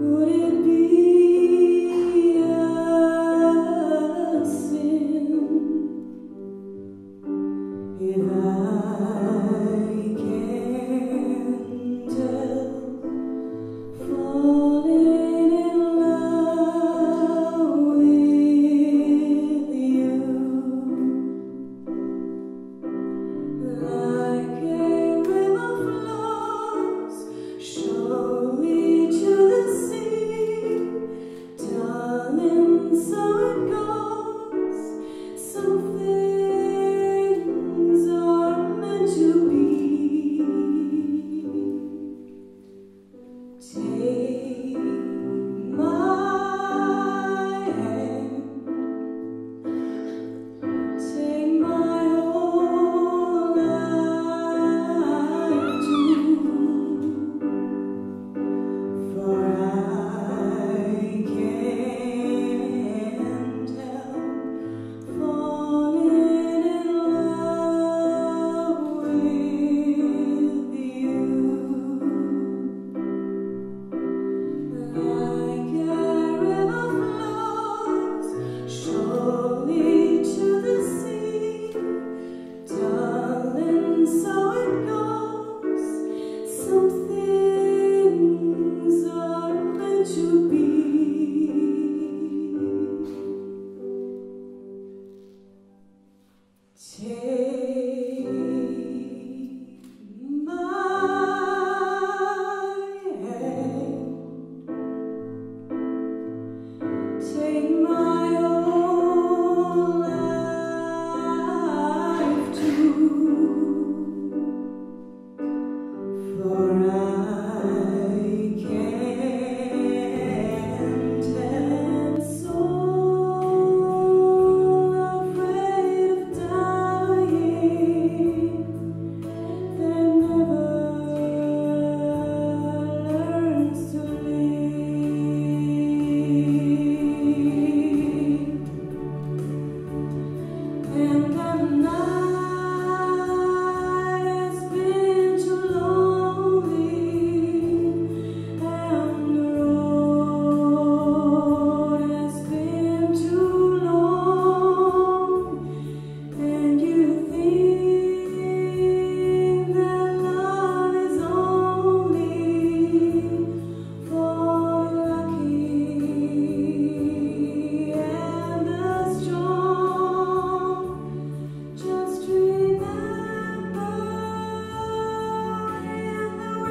Would it be?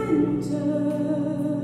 Winter.